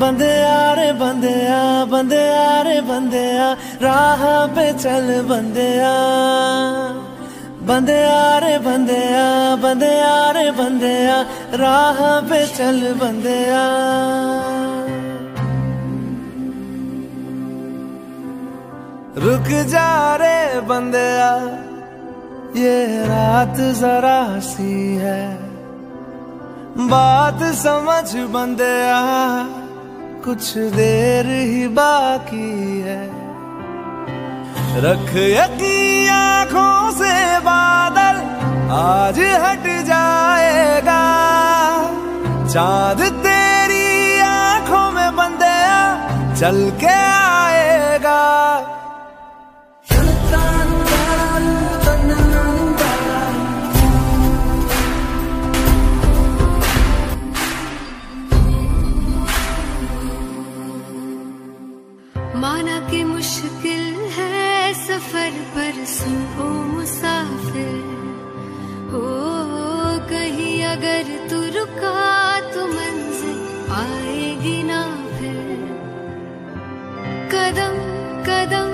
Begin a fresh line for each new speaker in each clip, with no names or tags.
बंदे रे बंदे आ बंदे रे बंदे आ राह पे चल बंदे आ बंदे रे बंदे आ बंदे रे बंदे आ राह पे चल बंदे आ रुक जा रे बंदे आ ये रात जरा सी है। बात समझ बंदे आ कुछ देर ही बाकी है। रख यकी आँखों से बादल आज हट जाएगा। चाँद तेरी आँखों में बंदे चल के आएगा।
माना कि मुश्किल है सफ़र पर सुन मुसाफिर। हो, कहीं अगर तू रुका तो मंजिल आएगी ना फिर। कदम कदम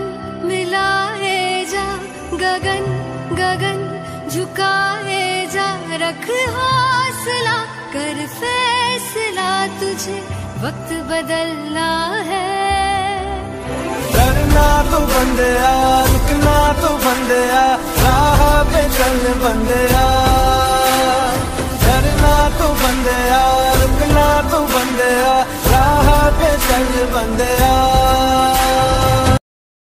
मिलाए जा, गगन गगन झुकाए जा, रख हौसला, कर फैसला तुझे वक्त बदलना है।
बंदया, रुकना तो बंदया, राह पे चल बंदया। डरना तो बंदया, रुकना तो बंदया, राह पे चल बंदया।